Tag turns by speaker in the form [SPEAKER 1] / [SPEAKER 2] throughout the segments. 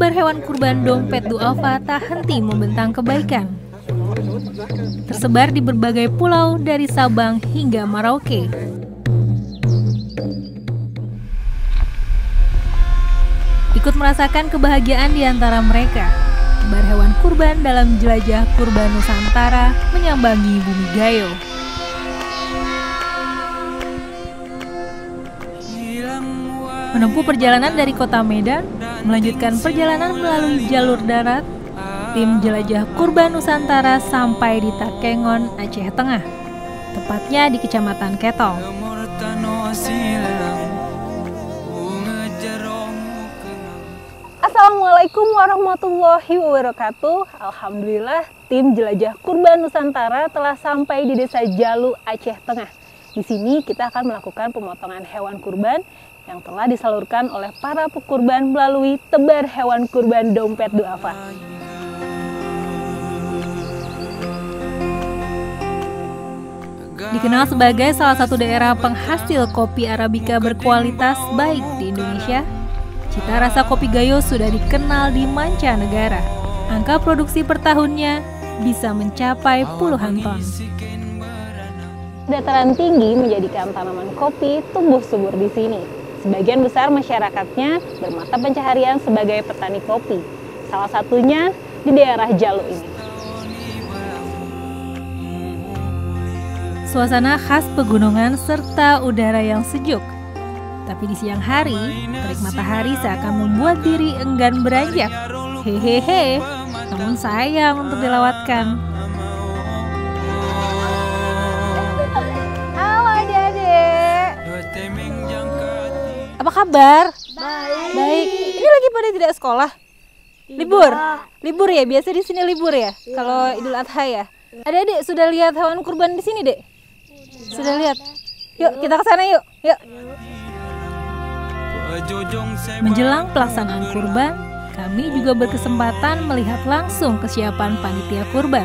[SPEAKER 1] tebar hewan kurban dompet duafa tak henti membentang kebaikan. Tersebar di berbagai pulau dari Sabang hingga Merauke. Ikut merasakan kebahagiaan di antara mereka. Tebar hewan kurban dalam jelajah kurban Nusantara menyambangi bumi Gayo. Menempuh perjalanan dari kota Medan, melanjutkan perjalanan melalui jalur darat, tim jelajah kurban Nusantara sampai di Takengon, Aceh Tengah, tepatnya di Kecamatan Ketong.
[SPEAKER 2] Assalamualaikum warahmatullahi wabarakatuh. Alhamdulillah, tim jelajah kurban Nusantara telah sampai di Desa Jalu, Aceh Tengah. Di sini kita akan melakukan pemotongan hewan kurban yang telah disalurkan oleh para pekurban melalui tebar hewan kurban dompet duafa.
[SPEAKER 1] Dikenal sebagai salah satu daerah penghasil kopi Arabica berkualitas baik di Indonesia, cita rasa kopi Gayo sudah dikenal di mancanegara. Angka produksi per tahunnya bisa mencapai puluhan ton.
[SPEAKER 2] Dataran tinggi menjadikan tanaman kopi tumbuh subur di sini. Sebagian besar masyarakatnya bermata pencaharian sebagai petani kopi. Salah satunya di daerah Jalu ini.
[SPEAKER 1] Suasana khas pegunungan serta udara yang sejuk. Tapi di siang hari, terik matahari seakan membuat diri enggan beranjak. Hehehe, namun sayang untuk dilewatkan. Apa kabar?
[SPEAKER 3] Baik.
[SPEAKER 1] Baik. Ini lagi pada tidak sekolah? Libur? Libur ya? Biasa di sini libur ya? Kalau Idul Adha ya? Adik-adik sudah lihat hewan kurban di sini, Dek? Sudah lihat? Yuk, kita ke sana yuk. Yuk. Menjelang pelaksanaan kurban, kami juga berkesempatan melihat langsung kesiapan panitia kurban.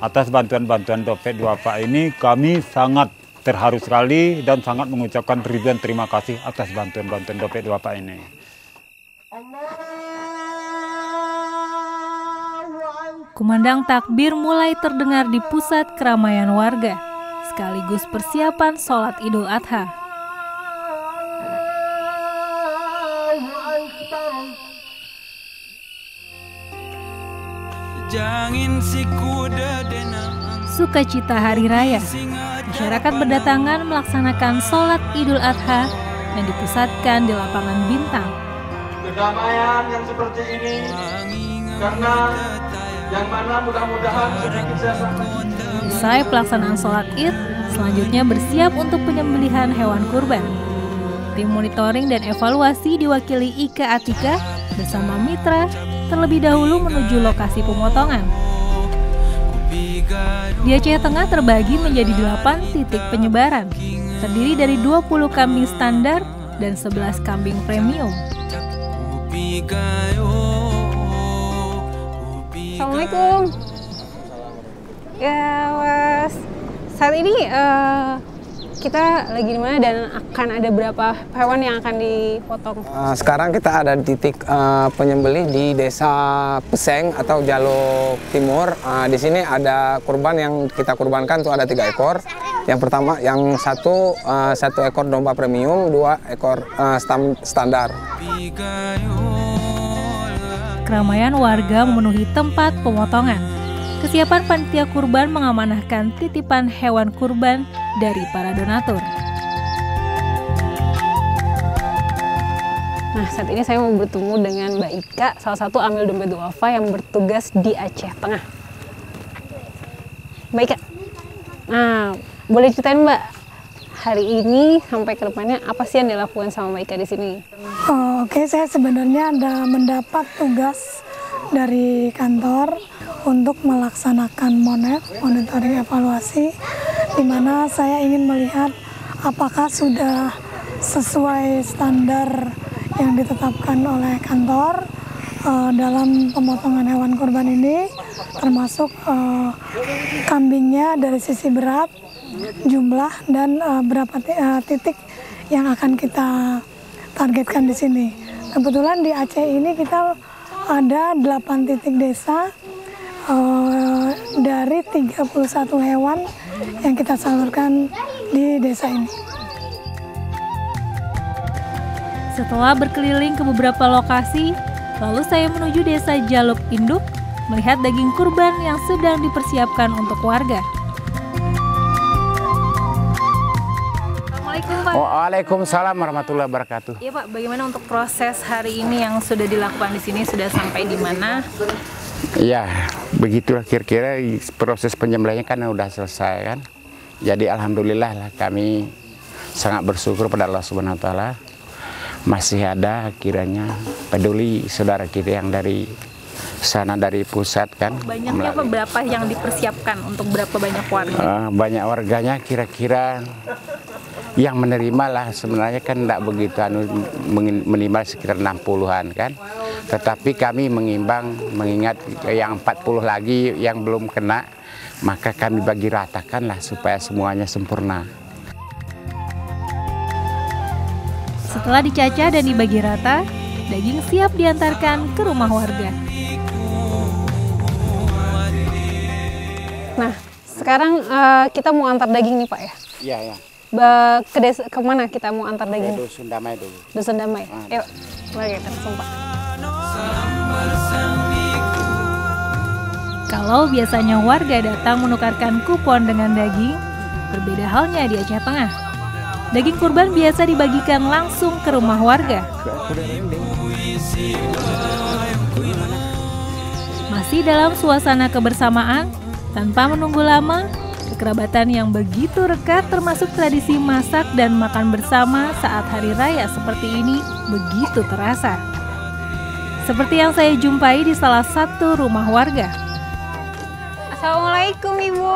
[SPEAKER 4] Atas bantuan-bantuan dompet duafa ini kami sangat terharu sekali dan sangat mengucapkan ribuan terima kasih atas bantuan-bantuan dompet duafa ini.
[SPEAKER 1] Kumandang takbir mulai terdengar di pusat keramaian warga, sekaligus persiapan sholat idul adha. Sukacita Hari Raya, masyarakat berdatangan melaksanakan sholat idul adha yang dipusatkan di lapangan bintang.
[SPEAKER 5] kedamaian yang seperti ini karena yang mana mudah-mudahan sedikit.
[SPEAKER 1] Usai pelaksanaan sholat id, selanjutnya bersiap untuk penyembelihan hewan kurban. Tim monitoring dan evaluasi diwakili Ika Atika bersama mitra terlebih dahulu menuju lokasi pemotongan. Di Aceh Tengah terbagi menjadi 8 titik penyebaran, terdiri dari 20 kambing standar dan 11 kambing premium.
[SPEAKER 2] Assalamualaikum. Ya, Was. Saat ini eh, kita lagi di mana dan akan ada berapa hewan yang akan dipotong?
[SPEAKER 3] Uh, sekarang kita ada di titik uh, penyembelih di desa Peseng atau Jaluk Timur. Uh, di sini ada kurban yang kita kurbankan tuh ada tiga ekor. Yang pertama, yang satu uh, satu ekor domba premium, dua ekor uh, stam- standar.
[SPEAKER 1] Keramaian warga memenuhi tempat pemotongan. Kesiapan panitia kurban mengamanahkan titipan hewan kurban dari para donatur.
[SPEAKER 2] Nah, saat ini saya mau bertemu dengan Mbak Ika, salah satu amil dompet duafa yang bertugas di Aceh Tengah. Mbak Ika, nah, boleh ceritain Mbak, hari ini sampai ke depannya apa sih yang dilakukan sama Mbak Ika di sini?
[SPEAKER 6] Oh, Oke, saya sebenarnya ada mendapat tugas dari kantor untuk melaksanakan monet, monitoring evaluasi, di mana saya ingin melihat apakah sudah sesuai standar yang ditetapkan oleh kantor eh, dalam pemotongan hewan kurban ini, termasuk eh, kambingnya dari sisi berat, jumlah dan eh, berapa ti- titik yang akan kita targetkan di sini. Kebetulan di Aceh ini kita ada 8 titik desa uh, dari 31 hewan yang kita salurkan di desa ini.
[SPEAKER 1] Setelah berkeliling ke beberapa lokasi, lalu saya menuju desa Jaluk Induk melihat daging kurban yang sedang dipersiapkan untuk warga. Pak.
[SPEAKER 7] Waalaikumsalam warahmatullahi wabarakatuh.
[SPEAKER 1] Iya Pak, bagaimana untuk proses hari ini yang sudah dilakukan di sini sudah sampai di mana?
[SPEAKER 7] Ya, begitulah kira-kira proses penyembelihannya kan udah selesai kan. Jadi alhamdulillah lah kami sangat bersyukur pada Allah Subhanahu wa taala masih ada kiranya peduli saudara kita yang dari sana dari pusat kan.
[SPEAKER 1] Banyaknya apa berapa yang dipersiapkan untuk berapa banyak warga?
[SPEAKER 7] Uh, banyak warganya kira-kira yang menerima lah sebenarnya kan tidak begitu anu minimal sekitar 60-an kan. Tetapi kami mengimbang mengingat yang 40 lagi yang belum kena maka kami bagi ratakan lah supaya semuanya sempurna.
[SPEAKER 1] Setelah dicacah dan dibagi rata, daging siap diantarkan ke rumah warga.
[SPEAKER 2] Nah, sekarang uh, kita mau antar daging nih Pak ya.
[SPEAKER 7] Iya, ya.
[SPEAKER 2] Ba ke desa ke mana kita mau antar daging?
[SPEAKER 7] Ya, dusun damai dulu.
[SPEAKER 2] Dusun damai.
[SPEAKER 7] Ah,
[SPEAKER 2] Yuk, mari kita sumpah.
[SPEAKER 1] Kalau biasanya warga datang menukarkan kupon dengan daging, berbeda halnya di Aceh Tengah. Daging kurban biasa dibagikan langsung ke rumah warga. Masih dalam suasana kebersamaan, tanpa menunggu lama, kekerabatan yang begitu rekat termasuk tradisi masak dan makan bersama saat hari raya seperti ini begitu terasa. Seperti yang saya jumpai di salah satu rumah warga.
[SPEAKER 2] Assalamualaikum Ibu.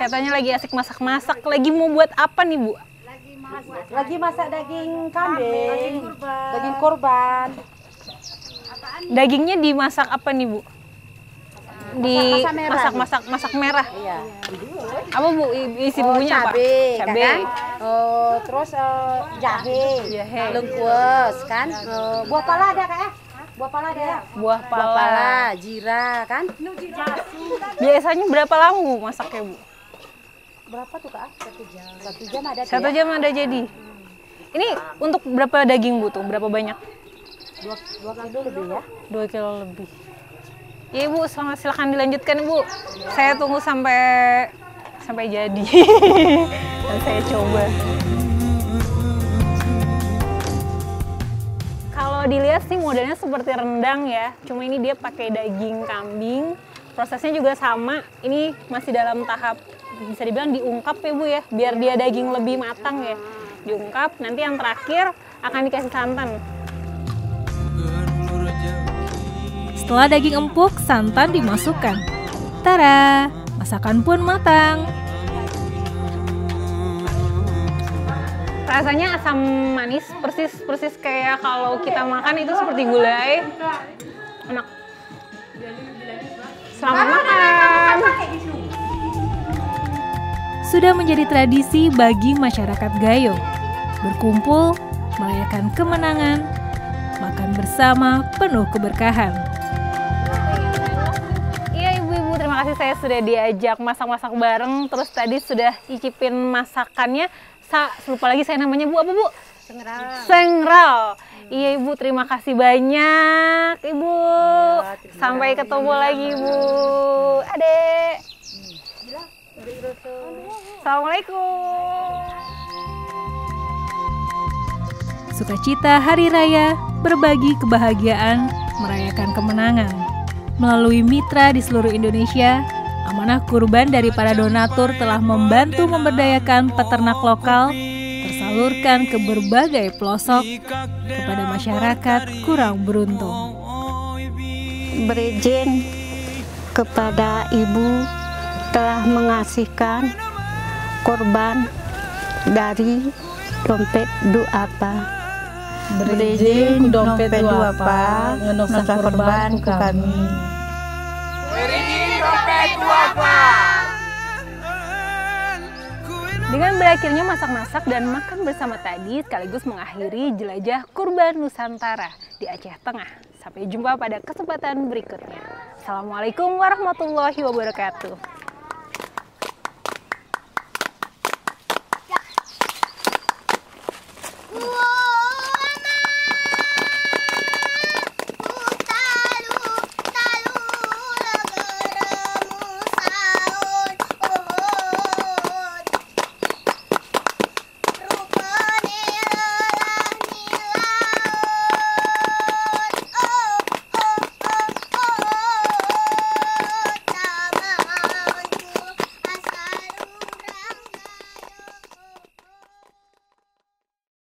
[SPEAKER 2] Katanya lagi asik masak-masak. Lagi mau buat apa nih Bu?
[SPEAKER 8] Lagi masak daging kambing, daging kurban.
[SPEAKER 2] Dagingnya dimasak apa nih Bu? Di
[SPEAKER 8] Masak merah,
[SPEAKER 2] masak-masak masak merah.
[SPEAKER 8] Iya.
[SPEAKER 2] Apa Bu isi bumbunya apa?
[SPEAKER 8] cabe,
[SPEAKER 2] Cabe.
[SPEAKER 8] kan? Oh, terus eh, jahe,
[SPEAKER 2] Jahe.
[SPEAKER 8] lengkuas, kan? Eh, buah pala ada kak ya? Buah pala ada ya?
[SPEAKER 2] Buah
[SPEAKER 8] Buah
[SPEAKER 2] pala.
[SPEAKER 8] pala, jira, kan?
[SPEAKER 2] Biasanya berapa lama Bu masaknya Bu?
[SPEAKER 8] Berapa tuh kak? Satu jam. Satu jam ada.
[SPEAKER 2] Satu
[SPEAKER 8] ya?
[SPEAKER 2] jam ada jadi. Ini untuk berapa daging Bu tuh? Berapa banyak?
[SPEAKER 8] Dua, dua kilo lebih ya?
[SPEAKER 2] Dua kilo lebih. Ya Ibu, selamat silakan dilanjutkan Ibu. Saya tunggu sampai sampai jadi. Dan saya coba. Kalau dilihat sih modelnya seperti rendang ya. Cuma ini dia pakai daging kambing. Prosesnya juga sama. Ini masih dalam tahap bisa dibilang diungkap ya Bu ya, biar dia daging lebih matang ya. Diungkap, nanti yang terakhir akan dikasih santan.
[SPEAKER 1] Setelah daging empuk, santan dimasukkan. Tara, masakan pun matang.
[SPEAKER 2] Rasanya asam manis persis persis kayak kalau kita makan itu seperti gulai. Enak. Selamat makan.
[SPEAKER 1] Sudah menjadi tradisi bagi masyarakat Gayo. Berkumpul, merayakan kemenangan, makan bersama penuh keberkahan.
[SPEAKER 2] Iya ibu-ibu terima kasih saya sudah diajak masak-masak bareng. Terus tadi sudah cicipin masakannya. Sa lupa lagi saya namanya bu apa bu?
[SPEAKER 8] Sengral.
[SPEAKER 2] Sengral. Iya ibu terima kasih banyak ibu. Sampai ketemu lagi ibu. Adek. Assalamualaikum.
[SPEAKER 1] Sukacita Hari Raya, berbagi kebahagiaan, merayakan kemenangan. Melalui mitra di seluruh Indonesia, amanah kurban dari para donatur telah membantu memberdayakan peternak lokal, tersalurkan ke berbagai pelosok kepada masyarakat kurang beruntung.
[SPEAKER 9] berizin kepada ibu telah mengasihkan korban dari dompet duapa.
[SPEAKER 10] Berizin dompet duapa ngenusa korban ku kami.
[SPEAKER 2] Dengan berakhirnya masak-masak dan makan bersama tadi sekaligus mengakhiri jelajah kurban Nusantara di Aceh Tengah. Sampai jumpa pada kesempatan berikutnya. Assalamualaikum warahmatullahi wabarakatuh.